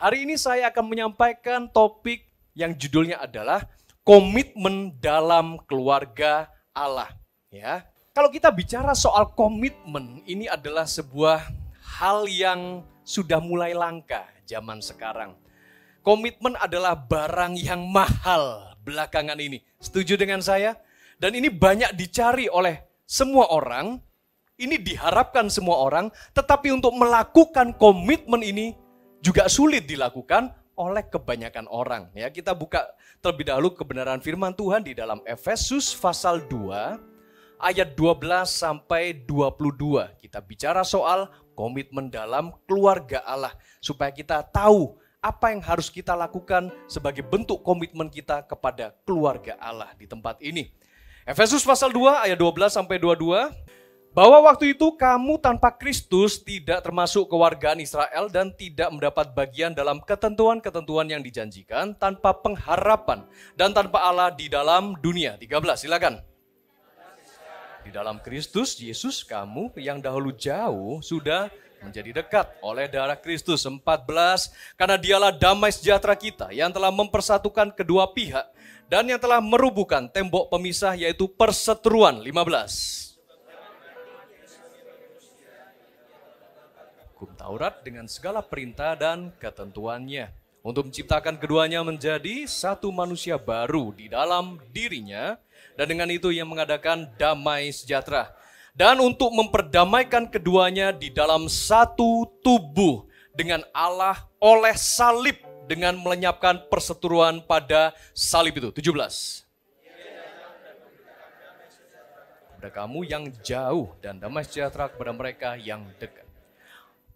Hari ini saya akan menyampaikan topik yang judulnya adalah komitmen dalam keluarga Allah. Ya, kalau kita bicara soal komitmen, ini adalah sebuah hal yang sudah mulai langka zaman sekarang. Komitmen adalah barang yang mahal belakangan ini. Setuju dengan saya? Dan ini banyak dicari oleh semua orang, ini diharapkan semua orang, tetapi untuk melakukan komitmen ini juga sulit dilakukan oleh kebanyakan orang. Ya, kita buka terlebih dahulu kebenaran firman Tuhan di dalam Efesus pasal 2 ayat 12 sampai 22. Kita bicara soal komitmen dalam keluarga Allah supaya kita tahu apa yang harus kita lakukan sebagai bentuk komitmen kita kepada keluarga Allah di tempat ini. Efesus pasal 2 ayat 12 sampai 22 bahwa waktu itu kamu tanpa Kristus tidak termasuk kewargaan Israel dan tidak mendapat bagian dalam ketentuan-ketentuan yang dijanjikan tanpa pengharapan dan tanpa Allah di dalam dunia. 13 silakan. Di dalam Kristus Yesus kamu yang dahulu jauh sudah menjadi dekat oleh darah Kristus 14 karena dialah damai sejahtera kita yang telah mempersatukan kedua pihak dan yang telah merubuhkan tembok pemisah yaitu perseteruan 15. Hukum Taurat dengan segala perintah dan ketentuannya untuk menciptakan keduanya menjadi satu manusia baru di dalam dirinya dan dengan itu yang mengadakan damai sejahtera dan untuk memperdamaikan keduanya di dalam satu tubuh dengan Allah oleh salib dengan melenyapkan perseteruan pada salib itu. 17. Kepada kamu yang jauh dan damai sejahtera kepada mereka yang dekat.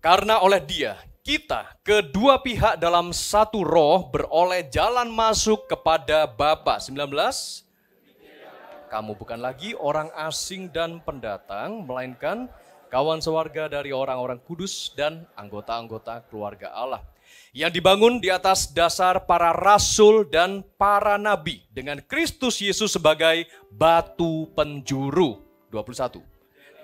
Karena oleh dia, kita kedua pihak dalam satu roh beroleh jalan masuk kepada Bapa. 19. Kamu bukan lagi orang asing dan pendatang, melainkan kawan sewarga dari orang-orang kudus dan anggota-anggota keluarga Allah yang dibangun di atas dasar para rasul dan para nabi dengan Kristus Yesus sebagai batu penjuru. 21.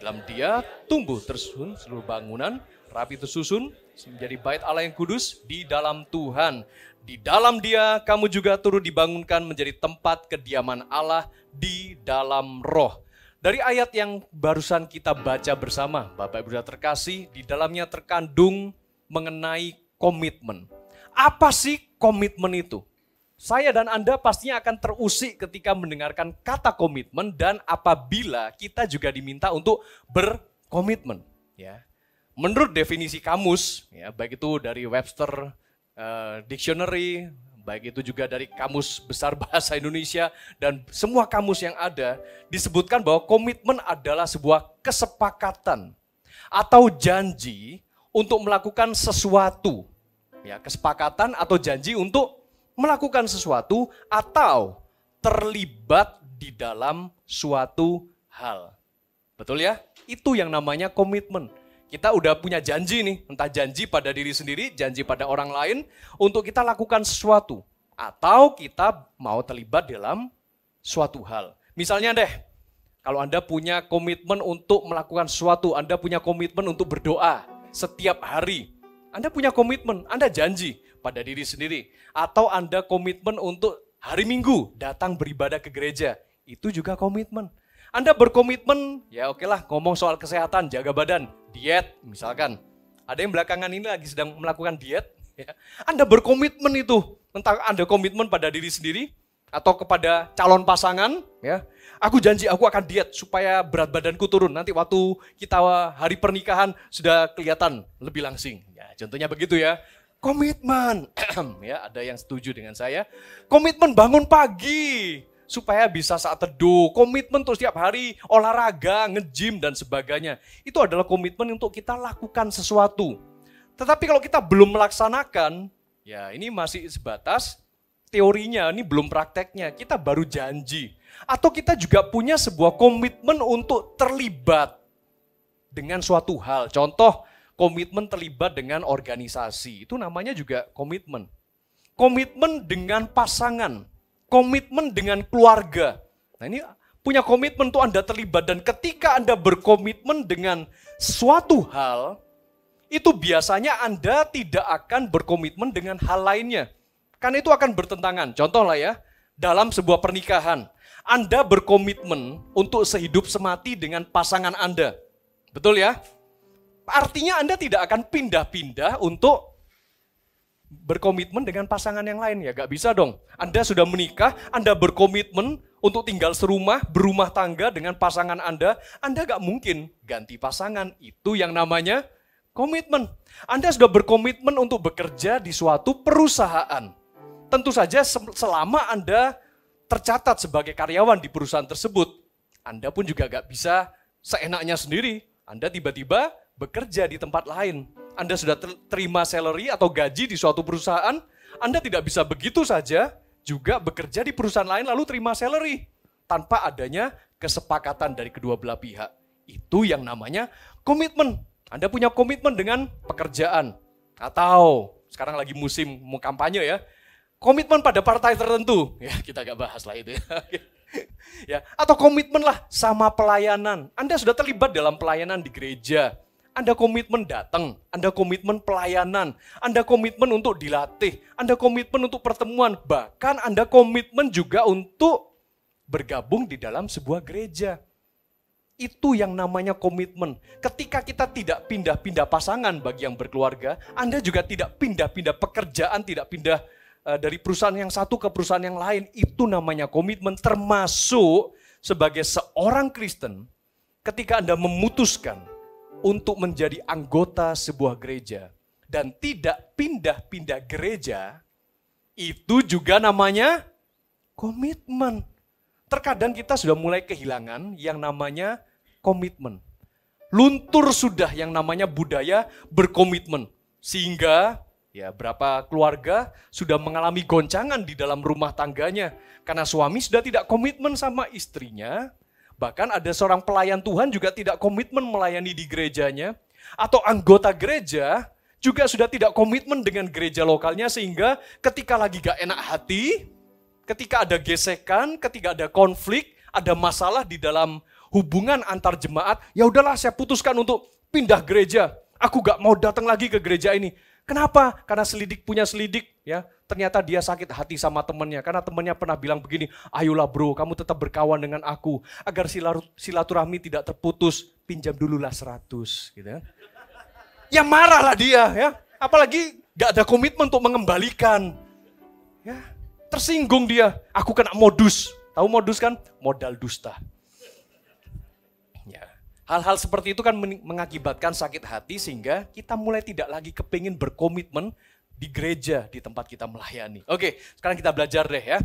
Dalam dia tumbuh tersusun seluruh bangunan, rapi tersusun menjadi bait Allah yang kudus di dalam Tuhan. Di dalam dia kamu juga turut dibangunkan menjadi tempat kediaman Allah di dalam roh. Dari ayat yang barusan kita baca bersama, Bapak Ibu terkasih, di dalamnya terkandung mengenai komitmen. Apa sih komitmen itu? Saya dan Anda pastinya akan terusik ketika mendengarkan kata komitmen dan apabila kita juga diminta untuk berkomitmen. Ya. Menurut definisi kamus, ya, baik itu dari Webster uh, Dictionary, baik itu juga dari Kamus Besar Bahasa Indonesia dan semua kamus yang ada, disebutkan bahwa komitmen adalah sebuah kesepakatan atau janji untuk melakukan sesuatu. Ya, kesepakatan atau janji untuk melakukan sesuatu atau terlibat di dalam suatu hal. Betul ya? Itu yang namanya komitmen. Kita udah punya janji nih, entah janji pada diri sendiri, janji pada orang lain untuk kita lakukan sesuatu atau kita mau terlibat dalam suatu hal. Misalnya deh, kalau Anda punya komitmen untuk melakukan sesuatu, Anda punya komitmen untuk berdoa, setiap hari. Anda punya komitmen, Anda janji pada diri sendiri. Atau Anda komitmen untuk hari Minggu datang beribadah ke gereja. Itu juga komitmen. Anda berkomitmen, ya oke lah ngomong soal kesehatan, jaga badan, diet misalkan. Ada yang belakangan ini lagi sedang melakukan diet. Ya. Anda berkomitmen itu, tentang Anda komitmen pada diri sendiri, atau kepada calon pasangan, ya Aku janji aku akan diet supaya berat badanku turun. Nanti waktu kita hari pernikahan sudah kelihatan lebih langsing. Ya, contohnya begitu ya. Komitmen. ya, ada yang setuju dengan saya. Komitmen bangun pagi supaya bisa saat teduh. Komitmen untuk setiap hari olahraga, nge-gym dan sebagainya. Itu adalah komitmen untuk kita lakukan sesuatu. Tetapi kalau kita belum melaksanakan, ya ini masih sebatas teorinya, ini belum prakteknya. Kita baru janji. Atau kita juga punya sebuah komitmen untuk terlibat dengan suatu hal. Contoh, komitmen terlibat dengan organisasi. Itu namanya juga komitmen. Komitmen dengan pasangan. Komitmen dengan keluarga. Nah ini punya komitmen untuk Anda terlibat. Dan ketika Anda berkomitmen dengan suatu hal, itu biasanya Anda tidak akan berkomitmen dengan hal lainnya. Kan itu akan bertentangan. Contoh lah ya, dalam sebuah pernikahan, Anda berkomitmen untuk sehidup semati dengan pasangan Anda. Betul ya? Artinya Anda tidak akan pindah-pindah untuk berkomitmen dengan pasangan yang lain ya gak bisa dong. Anda sudah menikah, Anda berkomitmen untuk tinggal serumah, berumah tangga dengan pasangan Anda, Anda gak mungkin ganti pasangan. Itu yang namanya komitmen. Anda sudah berkomitmen untuk bekerja di suatu perusahaan. Tentu saja selama Anda tercatat sebagai karyawan di perusahaan tersebut, Anda pun juga gak bisa seenaknya sendiri. Anda tiba-tiba bekerja di tempat lain anda sudah terima salary atau gaji di suatu perusahaan, Anda tidak bisa begitu saja juga bekerja di perusahaan lain lalu terima salary tanpa adanya kesepakatan dari kedua belah pihak. Itu yang namanya komitmen. Anda punya komitmen dengan pekerjaan atau sekarang lagi musim mau kampanye ya. Komitmen pada partai tertentu. Ya, kita gak bahas lah itu ya. ya, atau komitmen lah sama pelayanan. Anda sudah terlibat dalam pelayanan di gereja anda komitmen datang, Anda komitmen pelayanan, Anda komitmen untuk dilatih, Anda komitmen untuk pertemuan, bahkan Anda komitmen juga untuk bergabung di dalam sebuah gereja. Itu yang namanya komitmen. Ketika kita tidak pindah-pindah pasangan bagi yang berkeluarga, Anda juga tidak pindah-pindah pekerjaan, tidak pindah eh, dari perusahaan yang satu ke perusahaan yang lain. Itu namanya komitmen termasuk sebagai seorang Kristen ketika Anda memutuskan untuk menjadi anggota sebuah gereja dan tidak pindah-pindah gereja, itu juga namanya komitmen. Terkadang kita sudah mulai kehilangan yang namanya komitmen. Luntur sudah yang namanya budaya berkomitmen. Sehingga ya berapa keluarga sudah mengalami goncangan di dalam rumah tangganya. Karena suami sudah tidak komitmen sama istrinya, Bahkan ada seorang pelayan Tuhan juga tidak komitmen melayani di gerejanya. Atau anggota gereja juga sudah tidak komitmen dengan gereja lokalnya sehingga ketika lagi gak enak hati, ketika ada gesekan, ketika ada konflik, ada masalah di dalam hubungan antar jemaat, ya udahlah saya putuskan untuk pindah gereja. Aku gak mau datang lagi ke gereja ini. Kenapa? Karena selidik punya selidik, ya. Ternyata dia sakit hati sama temannya karena temannya pernah bilang begini, "Ayolah bro, kamu tetap berkawan dengan aku agar silaturahmi tidak terputus. Pinjam dululah 100." gitu kan. Ya marahlah dia, ya. Apalagi gak ada komitmen untuk mengembalikan. Ya, tersinggung dia. Aku kena modus. Tahu modus kan? Modal dusta. Hal-hal seperti itu kan mengakibatkan sakit hati sehingga kita mulai tidak lagi kepingin berkomitmen di gereja di tempat kita melayani. Oke, sekarang kita belajar deh ya.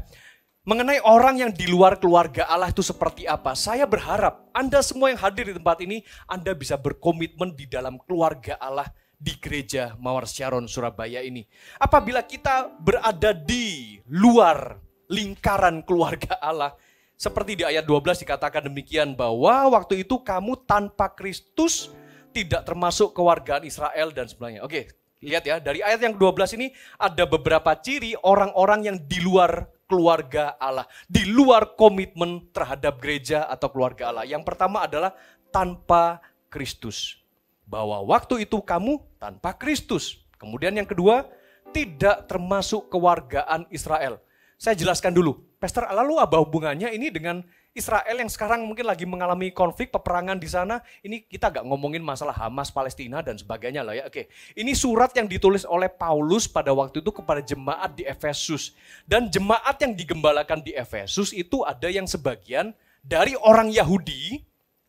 Mengenai orang yang di luar keluarga Allah itu seperti apa? Saya berharap Anda semua yang hadir di tempat ini, Anda bisa berkomitmen di dalam keluarga Allah di gereja Mawar Sharon Surabaya ini. Apabila kita berada di luar lingkaran keluarga Allah, seperti di ayat 12 dikatakan demikian bahwa waktu itu kamu tanpa Kristus tidak termasuk kewargaan Israel dan sebagainya. Oke, lihat ya, dari ayat yang 12 ini ada beberapa ciri orang-orang yang di luar keluarga Allah, di luar komitmen terhadap gereja atau keluarga Allah. Yang pertama adalah tanpa Kristus. Bahwa waktu itu kamu tanpa Kristus. Kemudian yang kedua, tidak termasuk kewargaan Israel. Saya jelaskan dulu. Pastor, lalu apa hubungannya ini dengan Israel yang sekarang mungkin lagi mengalami konflik peperangan di sana. Ini kita gak ngomongin masalah Hamas, Palestina dan sebagainya lah ya. Oke, ini surat yang ditulis oleh Paulus pada waktu itu kepada jemaat di Efesus. Dan jemaat yang digembalakan di Efesus itu ada yang sebagian dari orang Yahudi,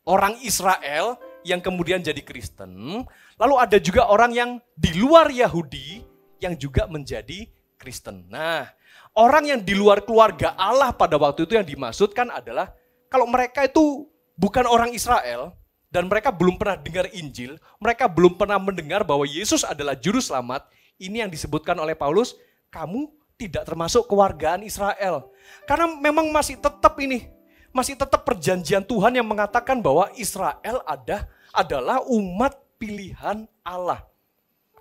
orang Israel yang kemudian jadi Kristen. Lalu ada juga orang yang di luar Yahudi yang juga menjadi Kristen. Nah, orang yang di luar keluarga Allah pada waktu itu yang dimaksudkan adalah kalau mereka itu bukan orang Israel dan mereka belum pernah dengar Injil, mereka belum pernah mendengar bahwa Yesus adalah juru selamat, ini yang disebutkan oleh Paulus, kamu tidak termasuk kewargaan Israel. Karena memang masih tetap ini, masih tetap perjanjian Tuhan yang mengatakan bahwa Israel ada adalah umat pilihan Allah.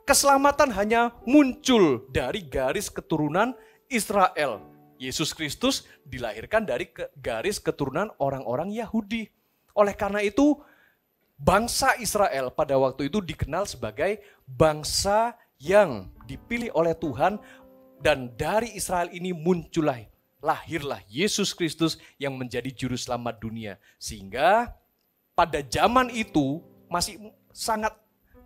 Keselamatan hanya muncul dari garis keturunan Israel. Yesus Kristus dilahirkan dari garis keturunan orang-orang Yahudi. Oleh karena itu, bangsa Israel pada waktu itu dikenal sebagai bangsa yang dipilih oleh Tuhan dan dari Israel ini muncullah lahirlah Yesus Kristus yang menjadi juru selamat dunia sehingga pada zaman itu masih sangat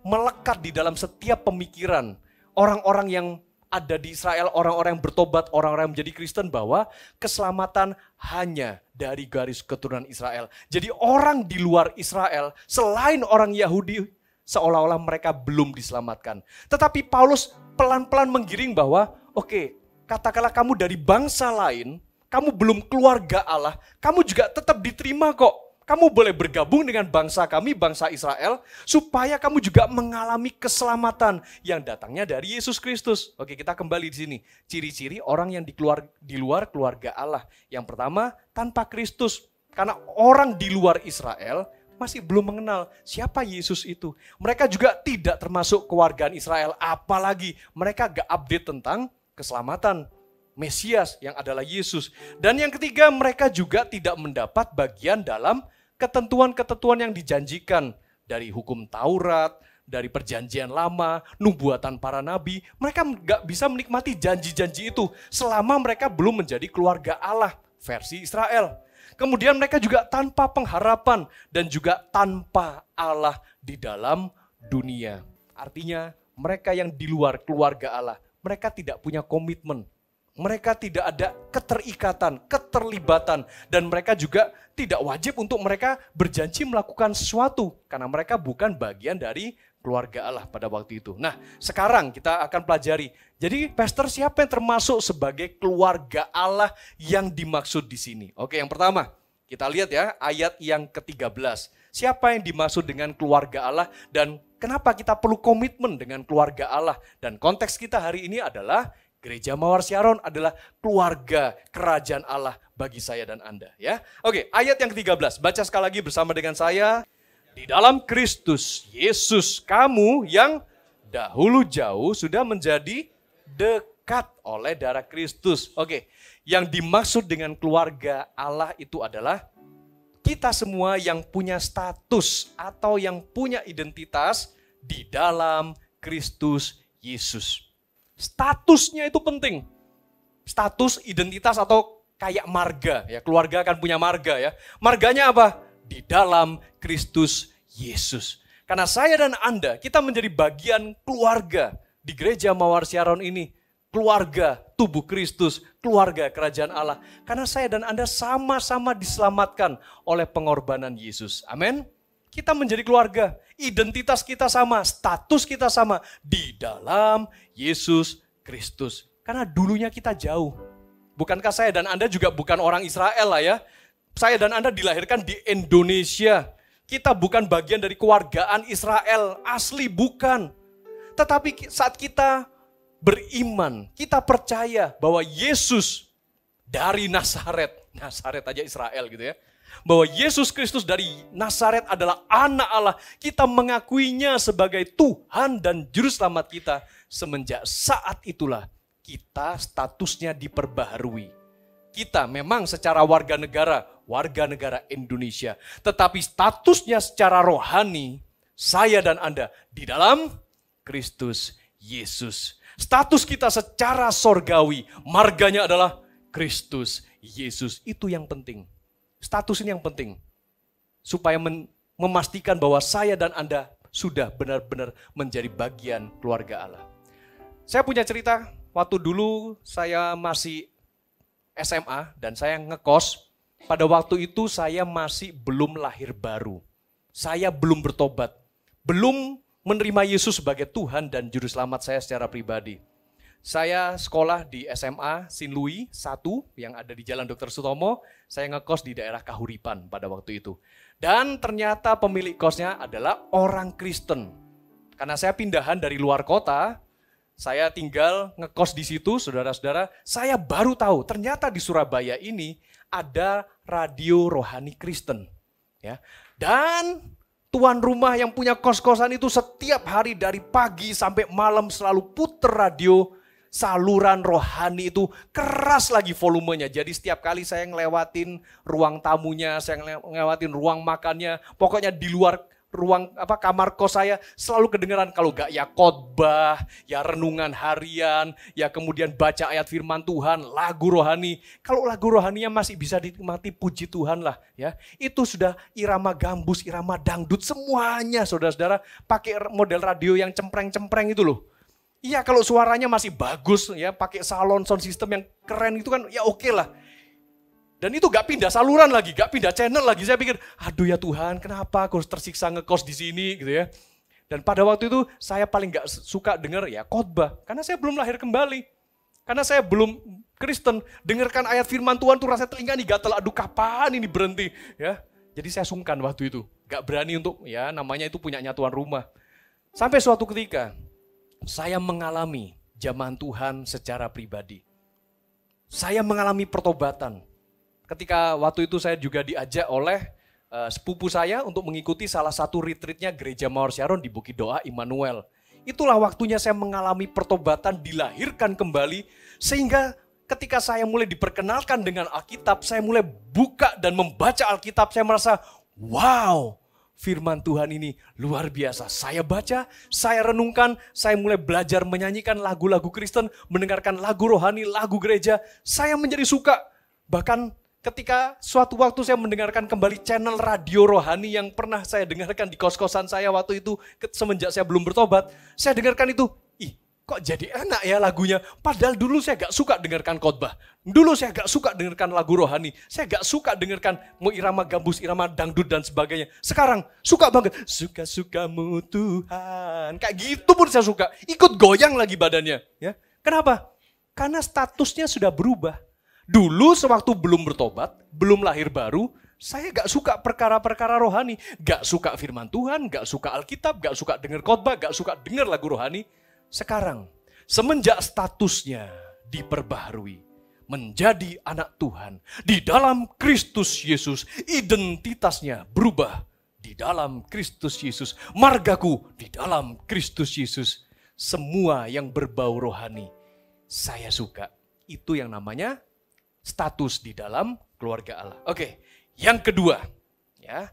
melekat di dalam setiap pemikiran orang-orang yang ada di Israel, orang-orang yang bertobat, orang-orang yang menjadi Kristen bahwa keselamatan hanya dari garis keturunan Israel. Jadi orang di luar Israel, selain orang Yahudi, seolah-olah mereka belum diselamatkan. Tetapi Paulus pelan-pelan menggiring bahwa, oke, okay, katakanlah kamu dari bangsa lain, kamu belum keluarga Allah, kamu juga tetap diterima kok kamu boleh bergabung dengan bangsa kami, bangsa Israel, supaya kamu juga mengalami keselamatan yang datangnya dari Yesus Kristus. Oke, kita kembali di sini. Ciri-ciri orang yang di, keluar, di luar keluarga Allah. Yang pertama, tanpa Kristus. Karena orang di luar Israel masih belum mengenal siapa Yesus itu. Mereka juga tidak termasuk keluargaan Israel, apalagi mereka gak update tentang keselamatan. Mesias yang adalah Yesus. Dan yang ketiga, mereka juga tidak mendapat bagian dalam ketentuan-ketentuan yang dijanjikan dari hukum Taurat, dari perjanjian lama, nubuatan para nabi, mereka nggak bisa menikmati janji-janji itu selama mereka belum menjadi keluarga Allah versi Israel. Kemudian mereka juga tanpa pengharapan dan juga tanpa Allah di dalam dunia. Artinya mereka yang di luar keluarga Allah, mereka tidak punya komitmen mereka tidak ada keterikatan, keterlibatan, dan mereka juga tidak wajib untuk mereka berjanji melakukan sesuatu karena mereka bukan bagian dari keluarga Allah pada waktu itu. Nah, sekarang kita akan pelajari. Jadi, pastor siapa yang termasuk sebagai keluarga Allah yang dimaksud di sini? Oke, yang pertama, kita lihat ya ayat yang ke-13. Siapa yang dimaksud dengan keluarga Allah dan kenapa kita perlu komitmen dengan keluarga Allah? Dan konteks kita hari ini adalah Gereja Mawar Siaron adalah keluarga kerajaan Allah bagi saya dan Anda ya. Oke, ayat yang ke-13. Baca sekali lagi bersama dengan saya. Di dalam Kristus Yesus kamu yang dahulu jauh sudah menjadi dekat oleh darah Kristus. Oke, yang dimaksud dengan keluarga Allah itu adalah kita semua yang punya status atau yang punya identitas di dalam Kristus Yesus. Statusnya itu penting. Status, identitas atau kayak marga ya. Keluarga akan punya marga ya. Marganya apa? Di dalam Kristus Yesus. Karena saya dan Anda, kita menjadi bagian keluarga di gereja Mawar Siaron ini. Keluarga tubuh Kristus, keluarga kerajaan Allah. Karena saya dan Anda sama-sama diselamatkan oleh pengorbanan Yesus. Amin. Kita menjadi keluarga, identitas kita sama, status kita sama di dalam Yesus Kristus. Karena dulunya kita jauh. Bukankah saya dan Anda juga bukan orang Israel lah ya? Saya dan Anda dilahirkan di Indonesia. Kita bukan bagian dari keluargaan Israel, asli bukan. Tetapi saat kita beriman, kita percaya bahwa Yesus dari Nazaret, Nazaret aja Israel gitu ya bahwa Yesus Kristus dari Nazaret adalah anak Allah. Kita mengakuinya sebagai Tuhan dan Juru Selamat kita. Semenjak saat itulah kita statusnya diperbaharui. Kita memang secara warga negara, warga negara Indonesia. Tetapi statusnya secara rohani, saya dan Anda di dalam Kristus Yesus. Status kita secara sorgawi, marganya adalah Kristus Yesus. Itu yang penting. Status ini yang penting. Supaya memastikan bahwa saya dan Anda sudah benar-benar menjadi bagian keluarga Allah. Saya punya cerita, waktu dulu saya masih SMA dan saya ngekos, pada waktu itu saya masih belum lahir baru. Saya belum bertobat, belum menerima Yesus sebagai Tuhan dan Juru Selamat saya secara pribadi. Saya sekolah di SMA Sinlui 1 yang ada di Jalan Dr. Sutomo. Saya ngekos di daerah Kahuripan pada waktu itu. Dan ternyata pemilik kosnya adalah orang Kristen. Karena saya pindahan dari luar kota, saya tinggal ngekos di situ, saudara-saudara. Saya baru tahu ternyata di Surabaya ini ada radio rohani Kristen. Ya. Dan tuan rumah yang punya kos-kosan itu setiap hari dari pagi sampai malam selalu puter radio saluran rohani itu keras lagi volumenya. Jadi setiap kali saya ngelewatin ruang tamunya, saya ngelewatin ruang makannya, pokoknya di luar ruang apa kamar kos saya selalu kedengaran kalau gak ya khotbah, ya renungan harian, ya kemudian baca ayat firman Tuhan, lagu rohani. Kalau lagu rohaninya masih bisa dinikmati puji Tuhan lah ya. Itu sudah irama gambus, irama dangdut semuanya saudara-saudara pakai model radio yang cempreng-cempreng itu loh. Iya kalau suaranya masih bagus ya pakai salon sound system yang keren itu kan ya oke okay lah. Dan itu gak pindah saluran lagi, gak pindah channel lagi. Saya pikir, aduh ya Tuhan, kenapa aku harus tersiksa ngekos di sini gitu ya. Dan pada waktu itu saya paling gak suka dengar ya khotbah, karena saya belum lahir kembali. Karena saya belum Kristen, dengarkan ayat firman Tuhan tuh rasa telinga nih gatel, aduh kapan ini berhenti ya. Jadi saya sungkan waktu itu, gak berani untuk ya namanya itu punya nyatuan rumah. Sampai suatu ketika saya mengalami zaman Tuhan secara pribadi. Saya mengalami pertobatan, ketika waktu itu saya juga diajak oleh uh, sepupu saya untuk mengikuti salah satu retreatnya gereja Mawar Sharon di Bukit Doa Immanuel. Itulah waktunya saya mengalami pertobatan, dilahirkan kembali, sehingga ketika saya mulai diperkenalkan dengan Alkitab, saya mulai buka dan membaca Alkitab, saya merasa, wow, firman Tuhan ini luar biasa. Saya baca, saya renungkan, saya mulai belajar menyanyikan lagu-lagu Kristen, mendengarkan lagu rohani, lagu gereja. Saya menjadi suka. Bahkan ketika suatu waktu saya mendengarkan kembali channel radio rohani yang pernah saya dengarkan di kos-kosan saya waktu itu semenjak saya belum bertobat, saya dengarkan itu, kok jadi enak ya lagunya. Padahal dulu saya gak suka dengarkan khotbah. Dulu saya gak suka dengarkan lagu rohani. Saya gak suka dengarkan mau irama gambus, irama dangdut dan sebagainya. Sekarang suka banget. Suka-sukamu Tuhan. Kayak gitu pun saya suka. Ikut goyang lagi badannya. ya Kenapa? Karena statusnya sudah berubah Dulu sewaktu belum bertobat, belum lahir baru, saya gak suka perkara-perkara rohani. Gak suka firman Tuhan, gak suka Alkitab, gak suka dengar khotbah, gak suka dengar lagu rohani. Sekarang, semenjak statusnya diperbaharui, menjadi anak Tuhan, di dalam Kristus Yesus, identitasnya berubah di dalam Kristus Yesus, margaku di dalam Kristus Yesus. Semua yang berbau rohani, saya suka. Itu yang namanya status di dalam keluarga Allah. Oke, yang kedua, ya.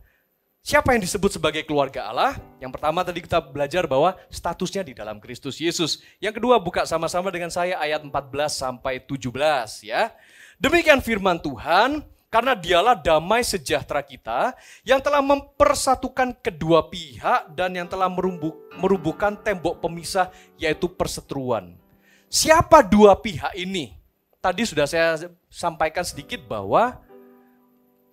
Siapa yang disebut sebagai keluarga Allah? Yang pertama tadi kita belajar bahwa statusnya di dalam Kristus Yesus. Yang kedua buka sama-sama dengan saya ayat 14 sampai 17 ya. Demikian firman Tuhan, karena dialah damai sejahtera kita yang telah mempersatukan kedua pihak dan yang telah merubuhkan tembok pemisah yaitu perseteruan. Siapa dua pihak ini? tadi sudah saya sampaikan sedikit bahwa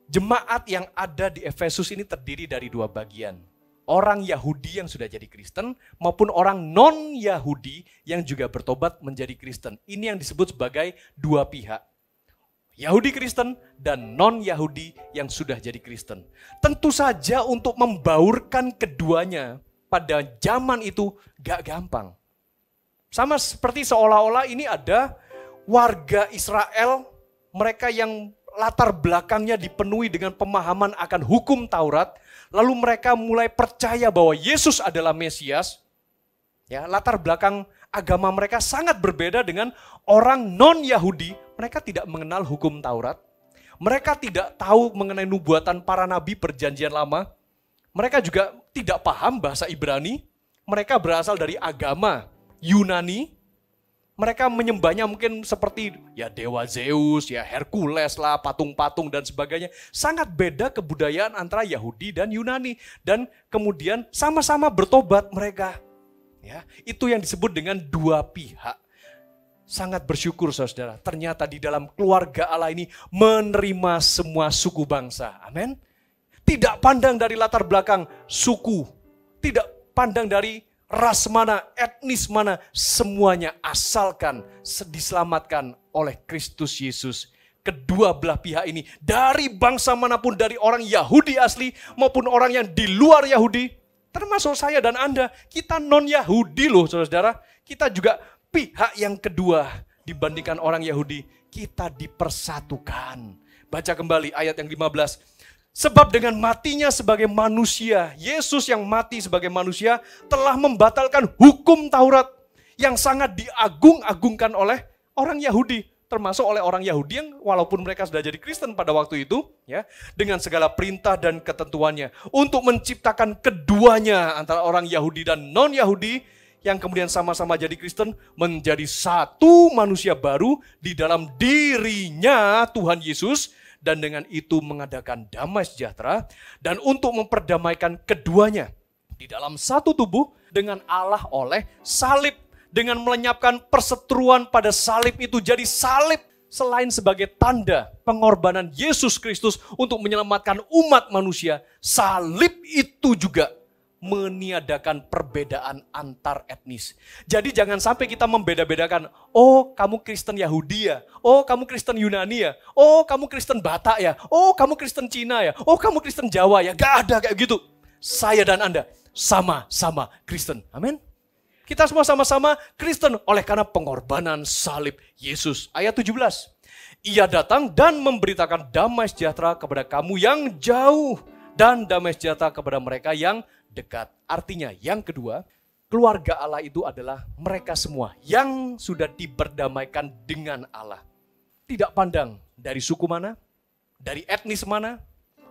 jemaat yang ada di Efesus ini terdiri dari dua bagian. Orang Yahudi yang sudah jadi Kristen maupun orang non-Yahudi yang juga bertobat menjadi Kristen. Ini yang disebut sebagai dua pihak. Yahudi Kristen dan non-Yahudi yang sudah jadi Kristen. Tentu saja untuk membaurkan keduanya pada zaman itu gak gampang. Sama seperti seolah-olah ini ada warga Israel, mereka yang latar belakangnya dipenuhi dengan pemahaman akan hukum Taurat, lalu mereka mulai percaya bahwa Yesus adalah Mesias. Ya, latar belakang agama mereka sangat berbeda dengan orang non-Yahudi. Mereka tidak mengenal hukum Taurat. Mereka tidak tahu mengenai nubuatan para nabi perjanjian lama. Mereka juga tidak paham bahasa Ibrani. Mereka berasal dari agama Yunani, mereka menyembahnya mungkin seperti ya dewa Zeus, ya Hercules lah, patung-patung dan sebagainya. Sangat beda kebudayaan antara Yahudi dan Yunani dan kemudian sama-sama bertobat mereka. Ya, itu yang disebut dengan dua pihak. Sangat bersyukur saudara, ternyata di dalam keluarga Allah ini menerima semua suku bangsa. Amin. Tidak pandang dari latar belakang suku, tidak pandang dari ras mana, etnis mana, semuanya asalkan diselamatkan oleh Kristus Yesus. Kedua belah pihak ini, dari bangsa mana pun, dari orang Yahudi asli maupun orang yang di luar Yahudi, termasuk saya dan Anda, kita non-Yahudi loh saudara-saudara. Kita juga pihak yang kedua dibandingkan orang Yahudi, kita dipersatukan. Baca kembali ayat yang 15 Sebab dengan matinya sebagai manusia, Yesus yang mati sebagai manusia telah membatalkan hukum Taurat yang sangat diagung-agungkan oleh orang Yahudi. termasuk oleh orang Yahudi yang walaupun mereka sudah jadi Kristen pada waktu itu, ya, dengan segala perintah dan ketentuannya untuk menciptakan keduanya antara orang Yahudi dan non-Yahudi yang kemudian sama-sama jadi Kristen menjadi satu manusia baru di dalam dirinya Tuhan Yesus dan dengan itu mengadakan damai sejahtera dan untuk memperdamaikan keduanya di dalam satu tubuh dengan Allah oleh salib. Dengan melenyapkan perseteruan pada salib itu jadi salib selain sebagai tanda pengorbanan Yesus Kristus untuk menyelamatkan umat manusia, salib itu juga meniadakan perbedaan antar etnis. Jadi jangan sampai kita membeda-bedakan, oh kamu Kristen Yahudi ya, oh kamu Kristen Yunani ya, oh kamu Kristen Batak ya, oh kamu Kristen Cina ya, oh kamu Kristen Jawa ya, gak ada kayak gitu. Saya dan Anda sama-sama Kristen. Amin. Kita semua sama-sama Kristen oleh karena pengorbanan salib Yesus. Ayat 17. Ia datang dan memberitakan damai sejahtera kepada kamu yang jauh dan damai sejahtera kepada mereka yang dekat. Artinya yang kedua, keluarga Allah itu adalah mereka semua yang sudah diperdamaikan dengan Allah. Tidak pandang dari suku mana, dari etnis mana,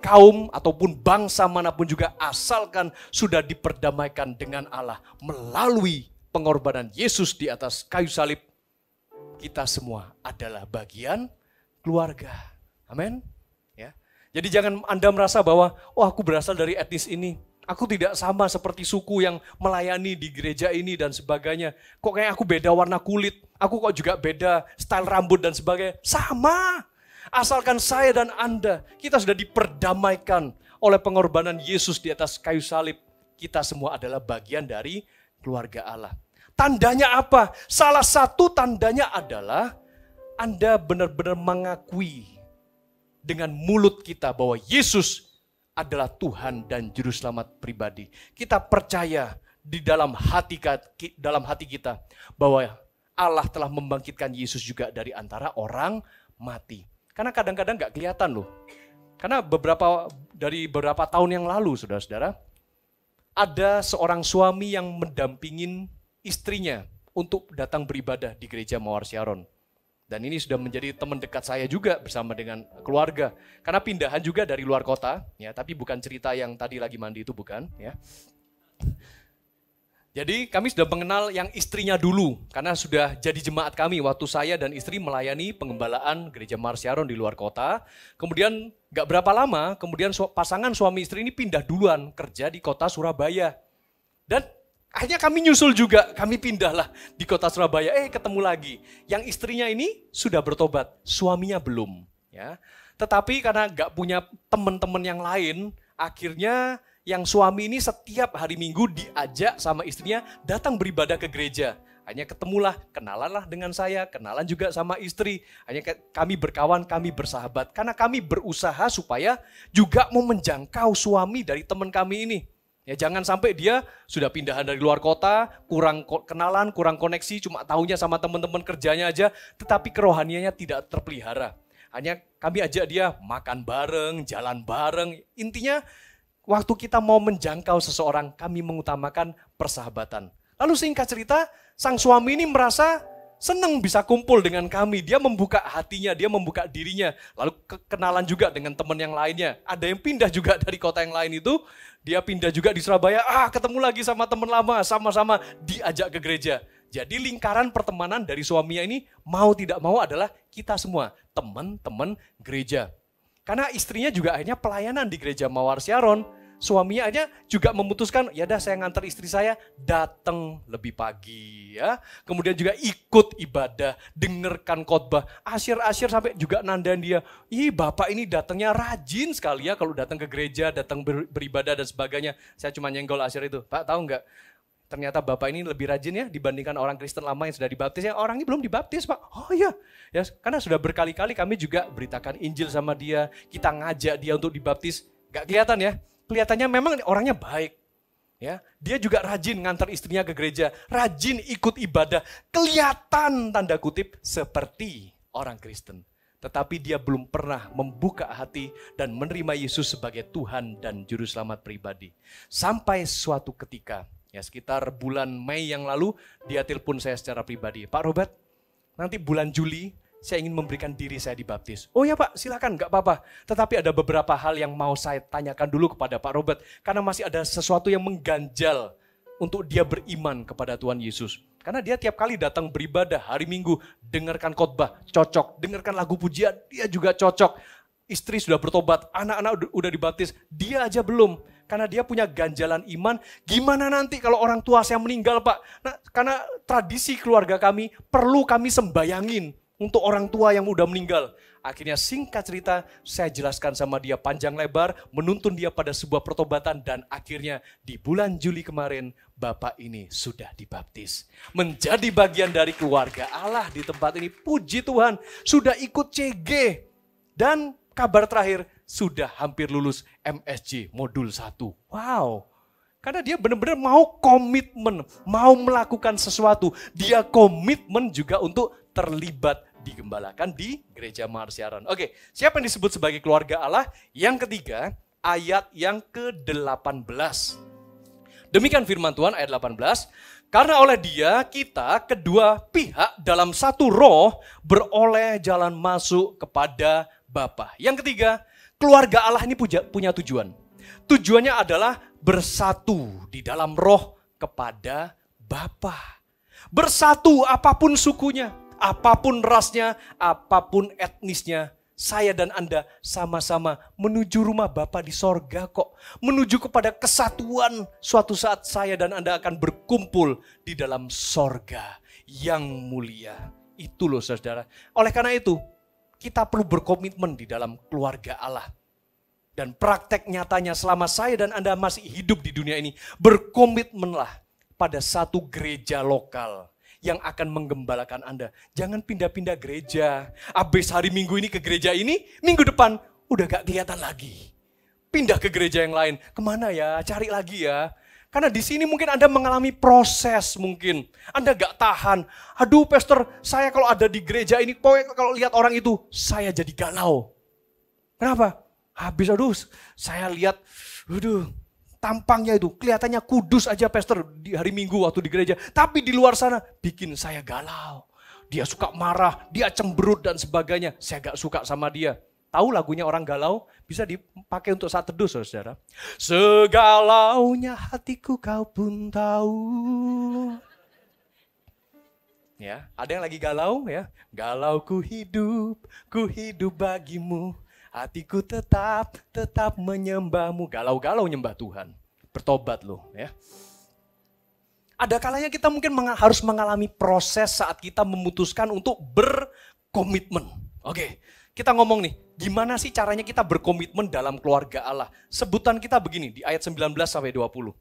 kaum ataupun bangsa mana pun juga asalkan sudah diperdamaikan dengan Allah melalui pengorbanan Yesus di atas kayu salib, kita semua adalah bagian keluarga. Amin. Ya. Jadi jangan Anda merasa bahwa oh aku berasal dari etnis ini. Aku tidak sama seperti suku yang melayani di gereja ini dan sebagainya. Kok kayak aku beda warna kulit, aku kok juga beda style rambut dan sebagainya. Sama. Asalkan saya dan Anda, kita sudah diperdamaikan oleh pengorbanan Yesus di atas kayu salib. Kita semua adalah bagian dari keluarga Allah. Tandanya apa? Salah satu tandanya adalah Anda benar-benar mengakui dengan mulut kita bahwa Yesus adalah Tuhan dan Juru Selamat pribadi. Kita percaya di dalam hati dalam hati kita bahwa Allah telah membangkitkan Yesus juga dari antara orang mati. Karena kadang-kadang nggak kelihatan loh. Karena beberapa dari beberapa tahun yang lalu, saudara-saudara, ada seorang suami yang mendampingin istrinya untuk datang beribadah di gereja Mawar Sharon. Dan ini sudah menjadi teman dekat saya juga bersama dengan keluarga. Karena pindahan juga dari luar kota, ya, tapi bukan cerita yang tadi lagi mandi itu bukan, ya. Jadi kami sudah mengenal yang istrinya dulu karena sudah jadi jemaat kami waktu saya dan istri melayani pengembalaan gereja Marsiaron di luar kota. Kemudian gak berapa lama, kemudian pasangan suami istri ini pindah duluan kerja di kota Surabaya. Dan akhirnya kami nyusul juga, kami pindahlah di kota Surabaya. Eh ketemu lagi, yang istrinya ini sudah bertobat, suaminya belum. Ya, tetapi karena gak punya teman-teman yang lain, akhirnya yang suami ini setiap hari minggu diajak sama istrinya datang beribadah ke gereja. Hanya ketemulah, kenalanlah dengan saya, kenalan juga sama istri. Hanya kami berkawan, kami bersahabat. Karena kami berusaha supaya juga mau menjangkau suami dari teman kami ini. Ya jangan sampai dia sudah pindahan dari luar kota, kurang kenalan, kurang koneksi, cuma tahunya sama teman-teman kerjanya aja, tetapi kerohaniannya tidak terpelihara. Hanya kami ajak dia makan bareng, jalan bareng. Intinya waktu kita mau menjangkau seseorang, kami mengutamakan persahabatan. Lalu singkat cerita, sang suami ini merasa senang bisa kumpul dengan kami. Dia membuka hatinya, dia membuka dirinya. Lalu kenalan juga dengan teman yang lainnya. Ada yang pindah juga dari kota yang lain itu, dia pindah juga di Surabaya. Ah, ketemu lagi sama teman lama, sama-sama diajak ke gereja. Jadi lingkaran pertemanan dari suaminya ini mau tidak mau adalah kita semua, teman-teman gereja. Karena istrinya juga akhirnya pelayanan di gereja Mawar Sharon. Suaminya aja juga memutuskan, ya dah saya ngantar istri saya datang lebih pagi ya. Kemudian juga ikut ibadah, dengarkan khotbah. Asyir-asyir sampai juga nandan dia, ih bapak ini datangnya rajin sekali ya kalau datang ke gereja, datang beribadah dan sebagainya. Saya cuma nyenggol asyir itu, Pak tahu nggak? ternyata Bapak ini lebih rajin ya dibandingkan orang Kristen lama yang sudah dibaptis ya. Orang ini belum dibaptis Pak. Oh iya. Ya, karena sudah berkali-kali kami juga beritakan Injil sama dia. Kita ngajak dia untuk dibaptis. Gak kelihatan ya. Kelihatannya memang orangnya baik. Ya, dia juga rajin ngantar istrinya ke gereja, rajin ikut ibadah, kelihatan tanda kutip seperti orang Kristen. Tetapi dia belum pernah membuka hati dan menerima Yesus sebagai Tuhan dan Juru Selamat pribadi. Sampai suatu ketika Ya sekitar bulan Mei yang lalu dia telepon saya secara pribadi. Pak Robert, nanti bulan Juli saya ingin memberikan diri saya dibaptis. Oh ya Pak, silakan, nggak apa-apa. Tetapi ada beberapa hal yang mau saya tanyakan dulu kepada Pak Robert. Karena masih ada sesuatu yang mengganjal untuk dia beriman kepada Tuhan Yesus. Karena dia tiap kali datang beribadah hari Minggu, dengarkan khotbah, cocok. Dengarkan lagu pujian, dia juga cocok. Istri sudah bertobat, anak-anak udah dibaptis, dia aja belum. Karena dia punya ganjalan iman, gimana nanti kalau orang tua saya meninggal Pak? Nah, karena tradisi keluarga kami perlu kami sembayangin untuk orang tua yang udah meninggal. Akhirnya singkat cerita, saya jelaskan sama dia panjang lebar, menuntun dia pada sebuah pertobatan dan akhirnya di bulan Juli kemarin Bapak ini sudah dibaptis. Menjadi bagian dari keluarga Allah di tempat ini. Puji Tuhan, sudah ikut CG. Dan kabar terakhir, sudah hampir lulus MSG modul 1. Wow, karena dia benar-benar mau komitmen, mau melakukan sesuatu. Dia komitmen juga untuk terlibat digembalakan di gereja Marsiaran. Oke, siapa yang disebut sebagai keluarga Allah? Yang ketiga, ayat yang ke-18. Demikian firman Tuhan ayat 18, karena oleh dia kita kedua pihak dalam satu roh beroleh jalan masuk kepada Bapa. Yang ketiga, keluarga Allah ini punya, punya tujuan. Tujuannya adalah bersatu di dalam roh kepada Bapa. Bersatu apa pun sukunya, apa pun rasnya, apa pun etnisnya, saya dan Anda sama-sama menuju rumah Bapa di sorga kok. Menuju kepada kesatuan suatu saat saya dan Anda akan berkumpul di dalam sorga yang mulia. Itu loh saudara. Oleh karena itu, kita perlu berkomitmen di dalam keluarga Allah. Dan praktek nyatanya selama saya dan Anda masih hidup di dunia ini, berkomitmenlah pada satu gereja lokal yang akan menggembalakan Anda. Jangan pindah-pindah gereja. Abis hari minggu ini ke gereja ini, minggu depan udah gak kelihatan lagi. Pindah ke gereja yang lain. Ke mana ya? Cari lagi ya. Karena di sini mungkin Anda mengalami proses mungkin. Anda gak tahan. Aduh pastor, saya kalau ada di gereja ini, pokoknya kalau lihat orang itu, saya jadi galau. Kenapa? Habis aduh, saya lihat, aduh tampangnya itu kelihatannya kudus aja pastor di hari minggu waktu di gereja. Tapi di luar sana bikin saya galau. Dia suka marah, dia cemberut dan sebagainya. Saya gak suka sama dia. Tahu lagunya orang galau? Bisa dipakai untuk saat teduh saudara. Segalaunya hatiku kau pun tahu. Ya, ada yang lagi galau ya. Galau ku hidup, ku hidup bagimu. Hatiku tetap, tetap menyembahmu. Galau-galau nyembah Tuhan. Bertobat loh ya. Ada kalanya kita mungkin harus mengalami proses saat kita memutuskan untuk berkomitmen. Oke, kita ngomong nih, gimana sih caranya kita berkomitmen dalam keluarga Allah? Sebutan kita begini di ayat 19 sampai 20.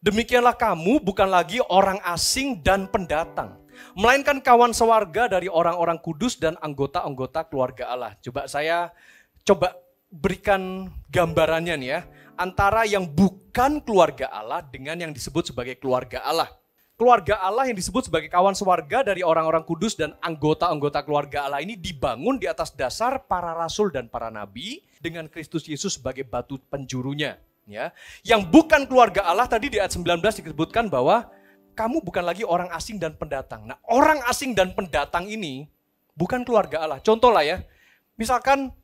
Demikianlah kamu bukan lagi orang asing dan pendatang, melainkan kawan sewarga dari orang-orang kudus dan anggota-anggota keluarga Allah. Coba saya coba berikan gambarannya nih ya, antara yang bukan keluarga Allah dengan yang disebut sebagai keluarga Allah. Keluarga Allah yang disebut sebagai kawan sewarga dari orang-orang kudus dan anggota-anggota keluarga Allah ini dibangun di atas dasar para rasul dan para nabi dengan Kristus Yesus sebagai batu penjurunya. Ya, yang bukan keluarga Allah tadi di ayat 19 disebutkan bahwa kamu bukan lagi orang asing dan pendatang. Nah, orang asing dan pendatang ini bukan keluarga Allah. Contoh lah ya, misalkan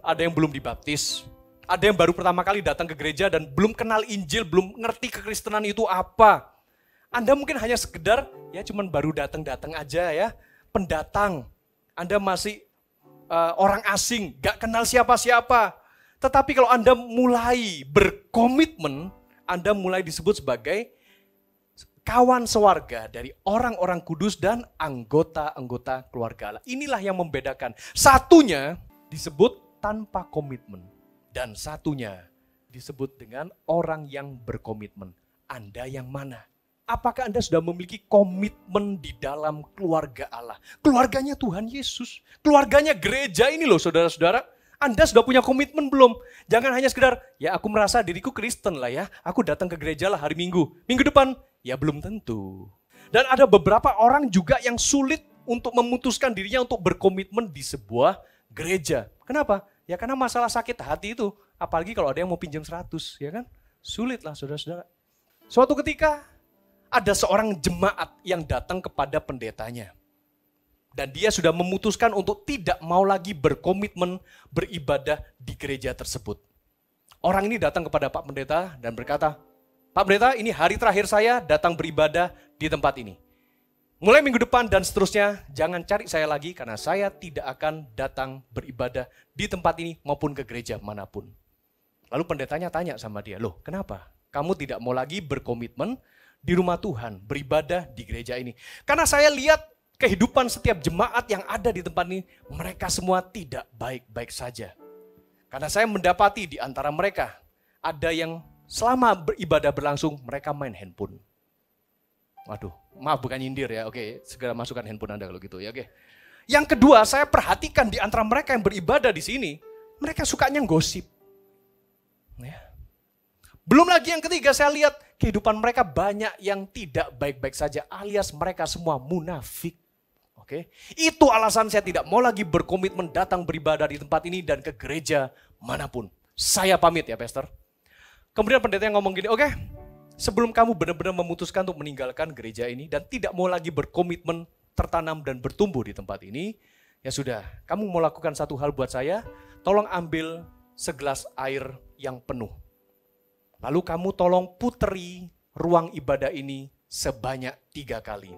ada yang belum dibaptis, ada yang baru pertama kali datang ke gereja dan belum kenal Injil, belum ngerti kekristenan itu apa. Anda mungkin hanya sekedar ya cuman baru datang-datang aja ya, pendatang. Anda masih uh, orang asing, gak kenal siapa-siapa. Tetapi kalau Anda mulai berkomitmen, Anda mulai disebut sebagai kawan sewarga dari orang-orang kudus dan anggota-anggota keluarga Allah. Inilah yang membedakan. Satunya disebut tanpa komitmen. Dan satunya disebut dengan orang yang berkomitmen. Anda yang mana? Apakah Anda sudah memiliki komitmen di dalam keluarga Allah? Keluarganya Tuhan Yesus. Keluarganya gereja ini loh saudara-saudara. Anda sudah punya komitmen belum? Jangan hanya sekedar, ya aku merasa diriku Kristen lah ya. Aku datang ke gereja lah hari Minggu. Minggu depan, ya belum tentu. Dan ada beberapa orang juga yang sulit untuk memutuskan dirinya untuk berkomitmen di sebuah gereja. Kenapa? Ya karena masalah sakit hati itu, apalagi kalau ada yang mau pinjam 100, ya kan? Sulit lah saudara-saudara. Suatu ketika ada seorang jemaat yang datang kepada pendetanya. Dan dia sudah memutuskan untuk tidak mau lagi berkomitmen beribadah di gereja tersebut. Orang ini datang kepada Pak Pendeta dan berkata, Pak Pendeta ini hari terakhir saya datang beribadah di tempat ini. Mulai minggu depan dan seterusnya, jangan cari saya lagi karena saya tidak akan datang beribadah di tempat ini maupun ke gereja mana pun. Lalu pendetanya tanya sama dia, loh kenapa? Kamu tidak mau lagi berkomitmen di rumah Tuhan, beribadah di gereja ini. Karena saya lihat kehidupan setiap jemaat yang ada di tempat ini, mereka semua tidak baik-baik saja. Karena saya mendapati di antara mereka, ada yang selama beribadah berlangsung, mereka main handphone. Waduh, maaf bukan nyindir ya, oke, segera masukkan handphone Anda kalau gitu ya, oke. Yang kedua, saya perhatikan di antara mereka yang beribadah di sini, mereka sukanya gosip. Ya. Belum lagi yang ketiga, saya lihat kehidupan mereka banyak yang tidak baik-baik saja, alias mereka semua munafik. Oke, itu alasan saya tidak mau lagi berkomitmen datang beribadah di tempat ini dan ke gereja mana pun. Saya pamit ya, Pastor. Kemudian pendeta yang ngomong gini, oke, okay, sebelum kamu benar-benar memutuskan untuk meninggalkan gereja ini dan tidak mau lagi berkomitmen tertanam dan bertumbuh di tempat ini, ya sudah, kamu mau lakukan satu hal buat saya, tolong ambil segelas air yang penuh. Lalu kamu tolong puteri ruang ibadah ini sebanyak tiga kali.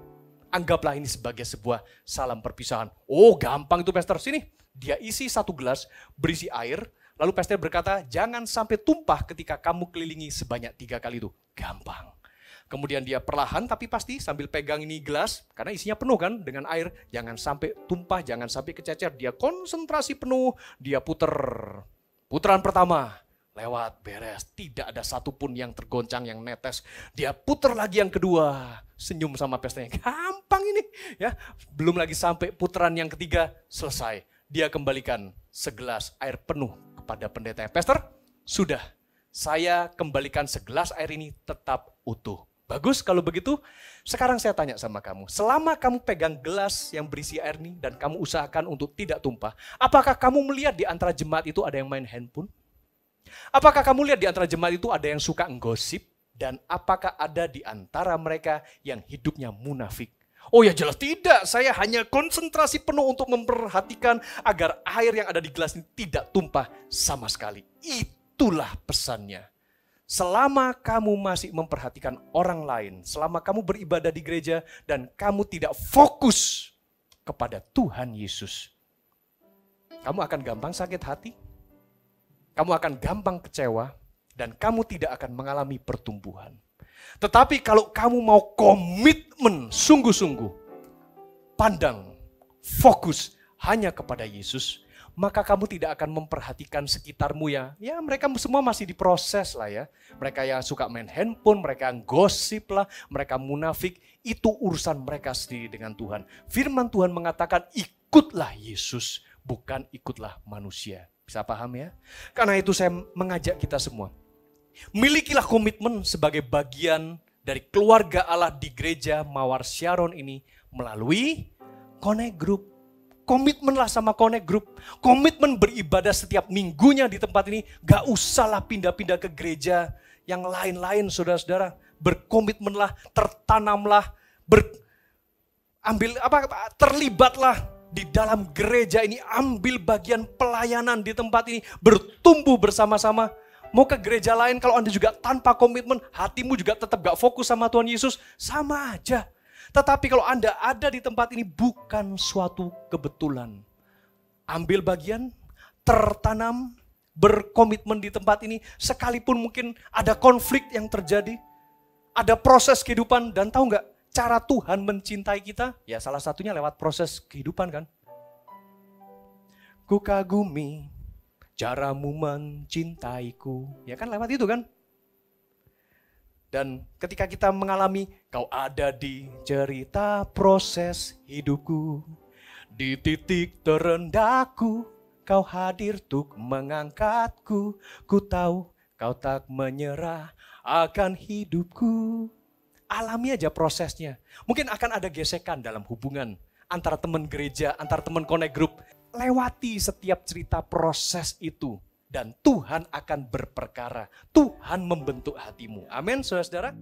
Anggaplah ini sebagai sebuah salam perpisahan. Oh gampang itu pastor, sini. Dia isi satu gelas, berisi air, lalu pastor berkata, jangan sampai tumpah ketika kamu kelilingi sebanyak tiga kali itu. Gampang. Kemudian dia perlahan tapi pasti sambil pegang ini gelas, karena isinya penuh kan dengan air. Jangan sampai tumpah, jangan sampai kececer. Dia konsentrasi penuh, dia puter. Putaran pertama, lewat beres. Tidak ada satupun yang tergoncang, yang netes. Dia putar lagi yang kedua, senyum sama pestanya. Gampang ini. ya Belum lagi sampai putaran yang ketiga, selesai. Dia kembalikan segelas air penuh kepada pendeta. Pester, sudah. Saya kembalikan segelas air ini tetap utuh. Bagus kalau begitu. Sekarang saya tanya sama kamu, selama kamu pegang gelas yang berisi air ini dan kamu usahakan untuk tidak tumpah, apakah kamu melihat di antara jemaat itu ada yang main handphone? Apakah kamu lihat di antara jemaat itu ada yang suka nggosip? Dan apakah ada di antara mereka yang hidupnya munafik? Oh ya jelas tidak, saya hanya konsentrasi penuh untuk memperhatikan agar air yang ada di gelas ini tidak tumpah sama sekali. Itulah pesannya. Selama kamu masih memperhatikan orang lain, selama kamu beribadah di gereja dan kamu tidak fokus kepada Tuhan Yesus, kamu akan gampang sakit hati, kamu akan gampang kecewa dan kamu tidak akan mengalami pertumbuhan. Tetapi kalau kamu mau komitmen sungguh-sungguh, pandang, fokus hanya kepada Yesus, maka kamu tidak akan memperhatikan sekitarmu ya. Ya mereka semua masih diproses lah ya. Mereka yang suka main handphone, mereka yang gosip lah, mereka munafik. Itu urusan mereka sendiri dengan Tuhan. Firman Tuhan mengatakan ikutlah Yesus, bukan ikutlah manusia. Bisa paham ya? Karena itu saya mengajak kita semua. Milikilah komitmen sebagai bagian dari keluarga Allah di gereja Mawar Sharon ini melalui Connect Group. Komitmenlah sama Connect Group. Komitmen beribadah setiap minggunya di tempat ini. Gak usahlah pindah-pindah ke gereja yang lain-lain saudara-saudara. Berkomitmenlah, tertanamlah, ber, ambil apa terlibatlah di dalam gereja ini, ambil bagian pelayanan di tempat ini, bertumbuh bersama-sama. Mau ke gereja lain kalau Anda juga tanpa komitmen, hatimu juga tetap gak fokus sama Tuhan Yesus, sama aja. Tetapi kalau Anda ada di tempat ini bukan suatu kebetulan. Ambil bagian, tertanam, berkomitmen di tempat ini, sekalipun mungkin ada konflik yang terjadi, ada proses kehidupan, dan tahu nggak, cara Tuhan mencintai kita? Ya salah satunya lewat proses kehidupan kan. Ku kagumi caramu mencintaiku. Ya kan lewat itu kan. Dan ketika kita mengalami, kau ada di cerita proses hidupku. Di titik terendahku, kau hadir untuk mengangkatku. Ku tahu kau tak menyerah akan hidupku alami aja prosesnya. Mungkin akan ada gesekan dalam hubungan antara teman gereja, antara teman connect group. Lewati setiap cerita proses itu. Dan Tuhan akan berperkara. Tuhan membentuk hatimu. Amin, saudara-saudara.